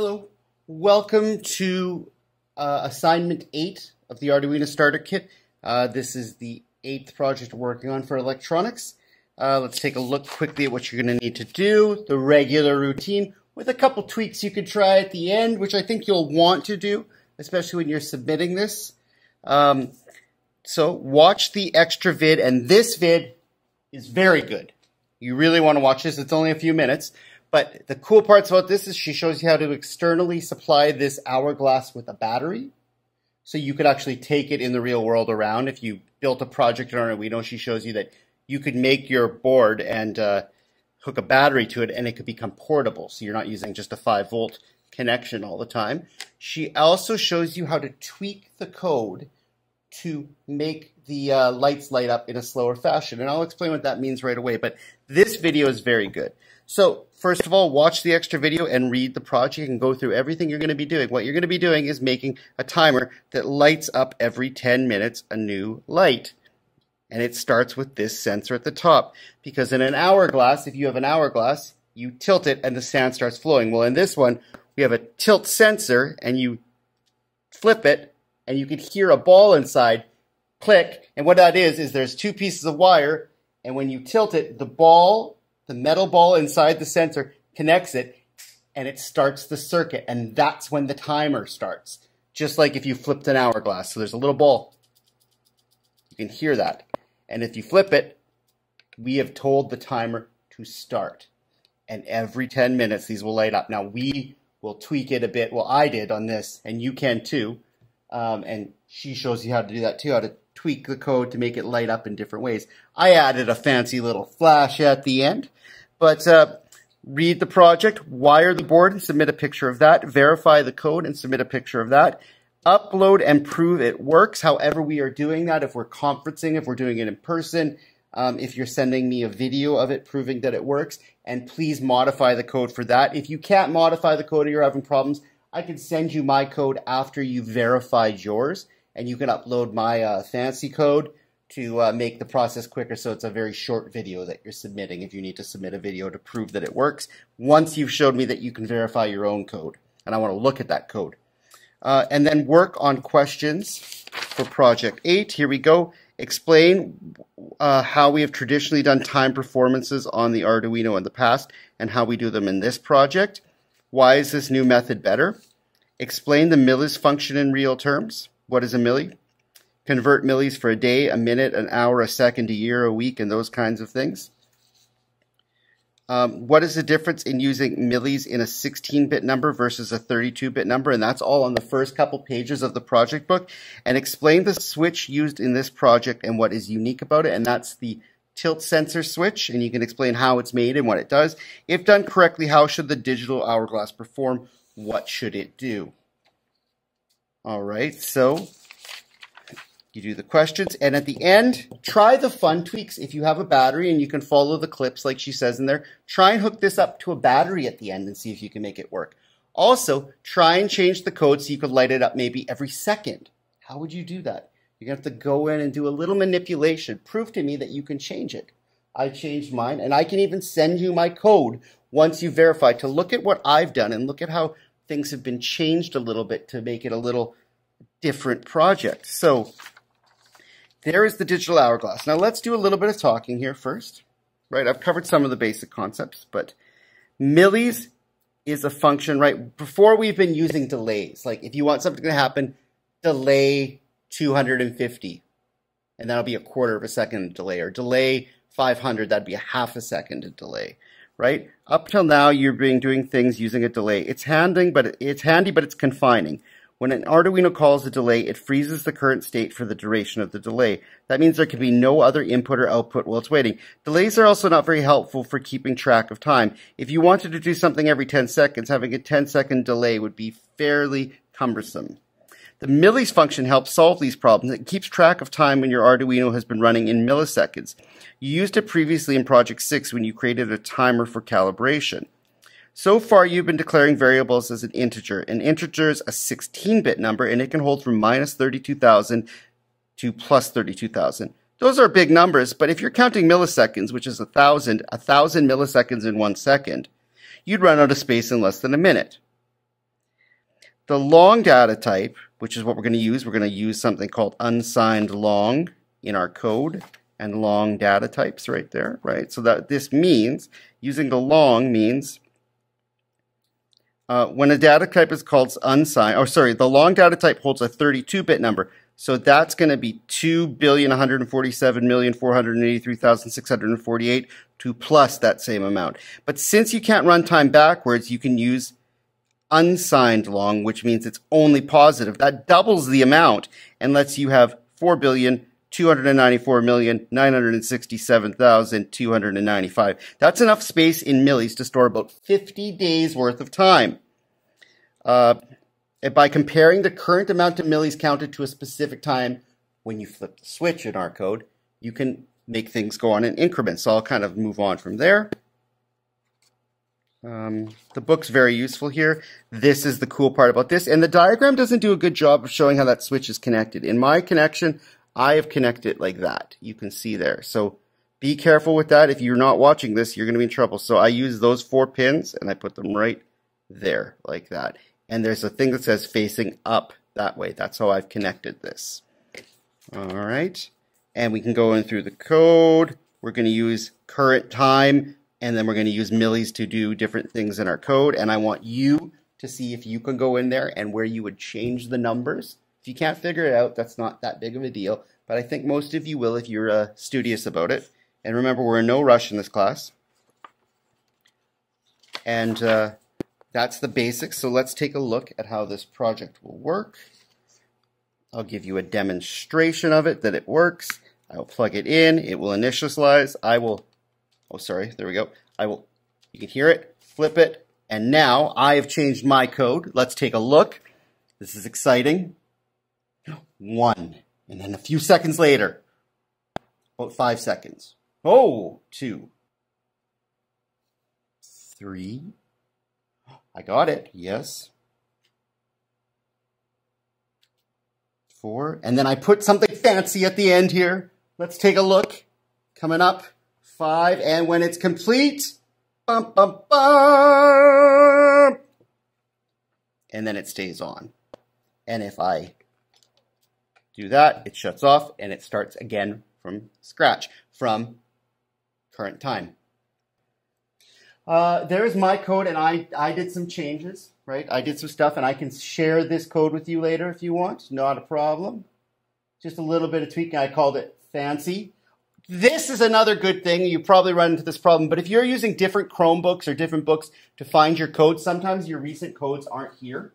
Hello, welcome to uh, assignment 8 of the Arduino Starter Kit. Uh, this is the eighth project we're working on for electronics. Uh, let's take a look quickly at what you're going to need to do, the regular routine, with a couple tweaks you could try at the end, which I think you'll want to do, especially when you're submitting this. Um, so watch the extra vid, and this vid is very good. You really want to watch this. It's only a few minutes. But the cool parts about this is she shows you how to externally supply this hourglass with a battery. So you could actually take it in the real world around. If you built a project on Arduino, she shows you that you could make your board and uh, hook a battery to it and it could become portable. So you're not using just a 5 volt connection all the time. She also shows you how to tweak the code to make the uh, lights light up in a slower fashion. And I'll explain what that means right away. But this video is very good. So first of all, watch the extra video and read the project and go through everything you're going to be doing. What you're going to be doing is making a timer that lights up every 10 minutes a new light. And it starts with this sensor at the top. Because in an hourglass, if you have an hourglass, you tilt it and the sand starts flowing. Well, in this one, we have a tilt sensor and you flip it and you can hear a ball inside click. And what that is, is there's two pieces of wire and when you tilt it, the ball the metal ball inside the sensor connects it and it starts the circuit. And that's when the timer starts. Just like if you flipped an hourglass. So there's a little ball. You can hear that. And if you flip it, we have told the timer to start. And every 10 minutes, these will light up. Now, we will tweak it a bit. Well, I did on this, and you can too. Um, and she shows you how to do that too, how to tweak the code to make it light up in different ways. I added a fancy little flash at the end. But uh, read the project, wire the board and submit a picture of that, verify the code and submit a picture of that, upload and prove it works. However we are doing that, if we're conferencing, if we're doing it in person, um, if you're sending me a video of it proving that it works, and please modify the code for that. If you can't modify the code or you're having problems, I can send you my code after you've verified yours, and you can upload my uh, fancy code to uh, make the process quicker so it's a very short video that you're submitting if you need to submit a video to prove that it works once you've showed me that you can verify your own code and I want to look at that code. Uh, and then work on questions for project 8. Here we go. Explain uh, how we have traditionally done time performances on the Arduino in the past and how we do them in this project. Why is this new method better? Explain the millis function in real terms. What is a milli? convert millis for a day, a minute, an hour, a second, a year, a week, and those kinds of things. Um, what is the difference in using millis in a 16-bit number versus a 32-bit number? And that's all on the first couple pages of the project book. And explain the switch used in this project and what is unique about it. And that's the tilt sensor switch. And you can explain how it's made and what it does. If done correctly, how should the digital hourglass perform? What should it do? All right, so you do the questions, and at the end, try the fun tweaks. If you have a battery and you can follow the clips like she says in there, try and hook this up to a battery at the end and see if you can make it work. Also, try and change the code so you could light it up maybe every second. How would you do that? You're going to have to go in and do a little manipulation. Prove to me that you can change it. I changed mine, and I can even send you my code once you verify to look at what I've done and look at how things have been changed a little bit to make it a little different project. So there is the digital hourglass. Now let's do a little bit of talking here first. Right, I've covered some of the basic concepts, but millis is a function, right? Before we've been using delays. Like if you want something to happen, delay 250. And that'll be a quarter of a second delay. Or delay 500, that'd be a half a second delay. Right? Up till now, you're being doing things using a delay. It's handy, but it's handy, but it's confining. When an Arduino calls a delay, it freezes the current state for the duration of the delay. That means there can be no other input or output while it's waiting. Delays are also not very helpful for keeping track of time. If you wanted to do something every 10 seconds, having a 10 second delay would be fairly cumbersome. The millis function helps solve these problems. It keeps track of time when your Arduino has been running in milliseconds. You used it previously in Project 6 when you created a timer for calibration. So far, you've been declaring variables as an integer. An integer is a 16-bit number, and it can hold from minus 32,000 to plus 32,000. Those are big numbers, but if you're counting milliseconds, which is a thousand, a thousand milliseconds in one second, you'd run out of space in less than a minute. The long data type, which is what we're going to use, we're going to use something called unsigned long in our code and long data types right there, right? So that this means, using the long means uh, when a data type is called unsigned, oh, sorry, the long data type holds a 32-bit number. So that's going to be 2,147,483,648 to plus that same amount. But since you can't run time backwards, you can use unsigned long, which means it's only positive. That doubles the amount and lets you have 4,294,967,295. That's enough space in millis to store about 50 days worth of time. Uh, by comparing the current amount of millis counted to a specific time when you flip the switch in our code, you can make things go on in increments. So I'll kind of move on from there. Um, the book's very useful here. This is the cool part about this. And the diagram doesn't do a good job of showing how that switch is connected. In my connection, I have connected it like that. You can see there. So be careful with that. If you're not watching this, you're going to be in trouble. So I use those four pins and I put them right there like that. And there's a thing that says facing up that way. That's how I've connected this. All right. And we can go in through the code. We're going to use current time and then we're going to use millis to do different things in our code. And I want you to see if you can go in there and where you would change the numbers. If you can't figure it out, that's not that big of a deal. But I think most of you will if you're uh, studious about it. And remember, we're in no rush in this class. And uh, that's the basics. So let's take a look at how this project will work. I'll give you a demonstration of it, that it works. I will plug it in. It will initialize. I will Oh, sorry. There we go. I will, you can hear it, flip it, and now I have changed my code. Let's take a look. This is exciting. One. And then a few seconds later, about five seconds. Oh, two, three. I got it. Yes. Four. And then I put something fancy at the end here. Let's take a look. Coming up five, and when it's complete, bum, bum, bum, and then it stays on. And if I do that, it shuts off and it starts again from scratch, from current time. Uh, there's my code, and I, I did some changes, right? I did some stuff, and I can share this code with you later if you want. Not a problem. Just a little bit of tweaking. I called it fancy. This is another good thing. You probably run into this problem, but if you're using different Chromebooks or different books to find your code, sometimes your recent codes aren't here.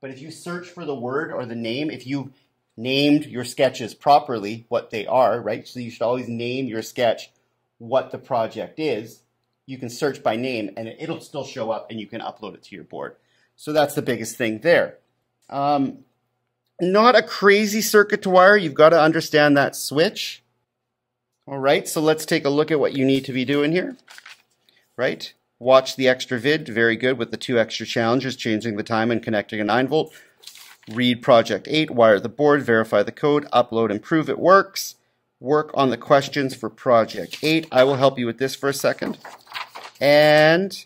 But if you search for the word or the name, if you named your sketches properly, what they are, right? So you should always name your sketch what the project is. You can search by name and it'll still show up and you can upload it to your board. So that's the biggest thing there. Um, not a crazy circuit to wire. You've got to understand that switch. All right, so let's take a look at what you need to be doing here, right? Watch the extra vid, very good with the two extra challenges, changing the time and connecting a 9 volt. Read project 8, wire the board, verify the code, upload and prove it works. Work on the questions for project 8. I will help you with this for a second. And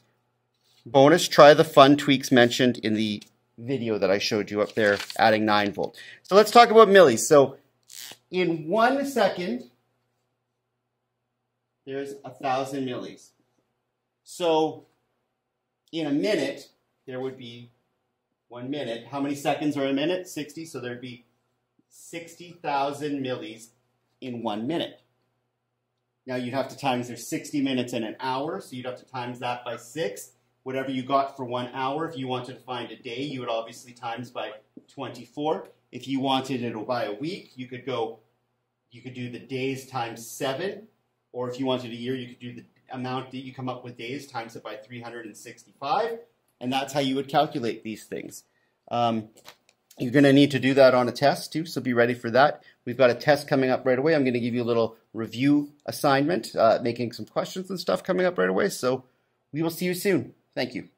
bonus, try the fun tweaks mentioned in the video that I showed you up there, adding 9 volt. So let's talk about millis. So in one second, there's a thousand millis. So in a minute, there would be one minute. How many seconds are a minute? 60. So there'd be 60,000 millis in one minute. Now you'd have to times there's 60 minutes in an hour, so you'd have to times that by six. Whatever you got for one hour, if you wanted to find a day, you would obviously times by 24. If you wanted it by a week, you could go, you could do the days times seven, or if you wanted a year, you could do the amount that you come up with days times it by 365, and that's how you would calculate these things. Um, you're going to need to do that on a test too, so be ready for that. We've got a test coming up right away. I'm going to give you a little review assignment, uh, making some questions and stuff coming up right away. So we will see you soon. Thank you.